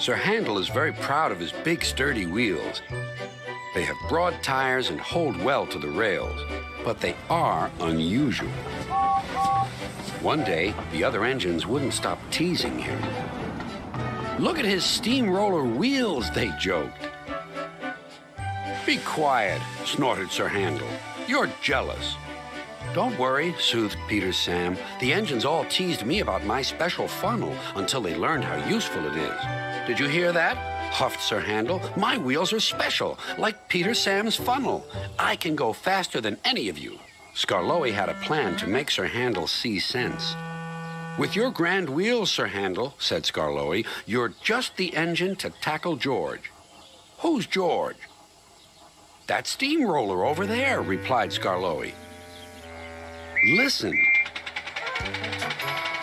Sir Handel is very proud of his big, sturdy wheels. They have broad tires and hold well to the rails, but they are unusual. One day, the other engines wouldn't stop teasing him. Look at his steamroller wheels, they joked. Be quiet, snorted Sir Handel. You're jealous. Don't worry, soothed Peter Sam. The engines all teased me about my special funnel until they learned how useful it is. Did you hear that? huffed Sir Handel. My wheels are special, like Peter Sam's funnel. I can go faster than any of you. Skarloey had a plan to make Sir Handel see sense. With your grand wheels, Sir Handel, said Skarloey, you're just the engine to tackle George. Who's George? That steamroller over there, replied Skarloey. Listen.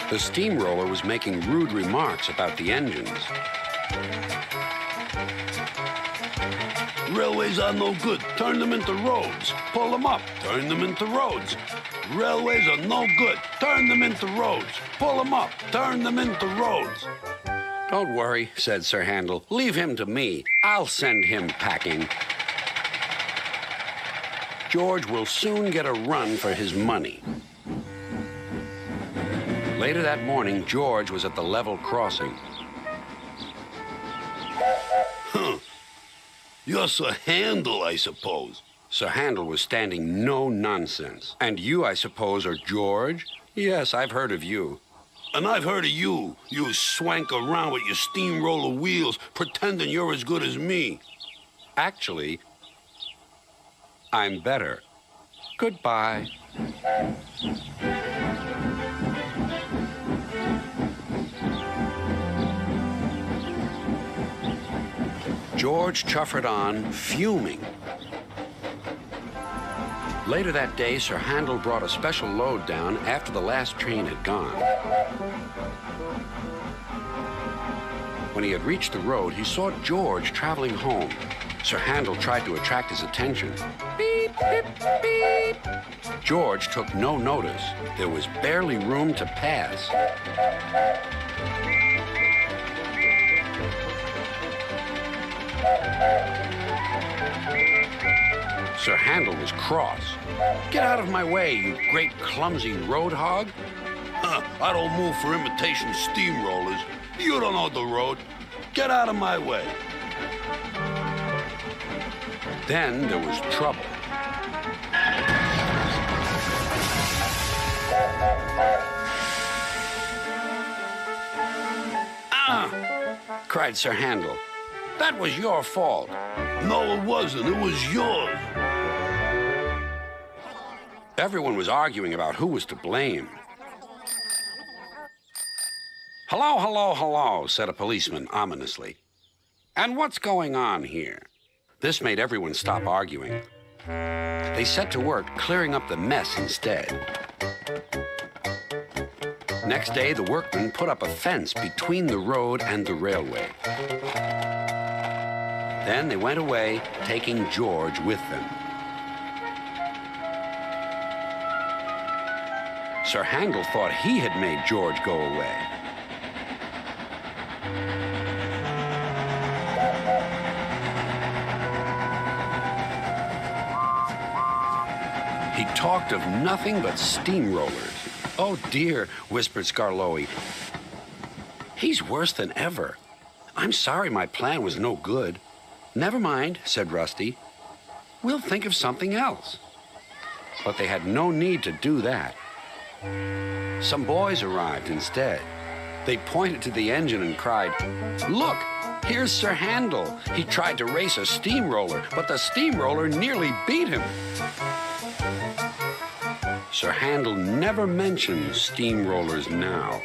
The steamroller was making rude remarks about the engines. Railways are no good. Turn them into roads. Pull them up. Turn them into roads. Railways are no good. Turn them into roads. Pull them up. Turn them into roads. Don't worry, said Sir Handel. Leave him to me. I'll send him packing. George will soon get a run for his money. Later that morning, George was at the level crossing. Huh. You're Sir Handel, I suppose. Sir Handel was standing no nonsense. And you, I suppose, are George? Yes, I've heard of you. And I've heard of you. You swank around with your steamroller wheels, pretending you're as good as me. Actually, I'm better. Goodbye. George chuffered on, fuming. Later that day, Sir Handel brought a special load down after the last train had gone. When he had reached the road, he saw George traveling home. Sir Handel tried to attract his attention. Beep, beep, beep. George took no notice. There was barely room to pass. Sir Handel was cross. Get out of my way, you great clumsy road hog. I don't move for imitation steamrollers. You don't know the road. Get out of my way. Then there was trouble. Ah! cried Sir Handel. That was your fault. No, it wasn't. It was yours. Everyone was arguing about who was to blame. Hello, hello, hello, said a policeman ominously. And what's going on here? This made everyone stop arguing. They set to work clearing up the mess instead. Next day, the workmen put up a fence between the road and the railway. Then they went away, taking George with them. Sir Handel thought he had made George go away. Talked of nothing but steamrollers. Oh dear, whispered Skarloey. He's worse than ever. I'm sorry my plan was no good. Never mind, said Rusty. We'll think of something else. But they had no need to do that. Some boys arrived instead. They pointed to the engine and cried, Look, here's Sir Handel. He tried to race a steamroller, but the steamroller nearly beat him. Sir Handel never mentions steamrollers now.